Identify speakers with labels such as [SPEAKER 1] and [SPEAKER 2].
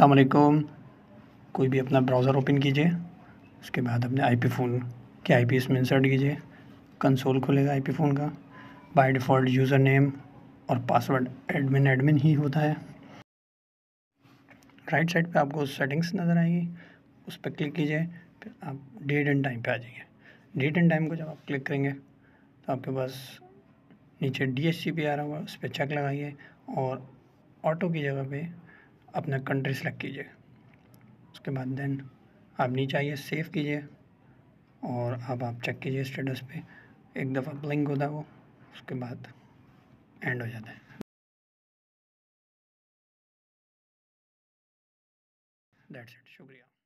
[SPEAKER 1] अस्सलाम कोई भी अपना ब्राउज़र ओपन कीजिए, उसके बाद अपने आईपी फ़ोन के आईपी इसमें इंसर्ट कीजिए। कंसोल खुलेगा आईपी फ़ोन का। बाय डिफ़ॉल्ट यूज़र नेम और पासवर्ड एडमिन एडमिन ही होता है। राइट साइड पे आपको सेटिंग्स नज़र आएगी, उस पर क्लिक कीजिए, फिर आप डेट एंड टाइम पे आ जाइए। डेट एंड टाइम को जब आप क्लिक करेंगे तो आपके पास नीचे डी एस सी पी आ रहा होगा, उस पर चेक लगाइए और ऑटो की जगह पे अपना कंट्री सेलेक्ट कीजिए। उसके बाद देन आप नीचे आइए सेव कीजिए और अब आप चेक कीजिए स्टेटस पे। एक दफ़ा ब्लिंक होता है वो, उसके बाद एंड हो जाता है। दैट्स इट शुक्रिया।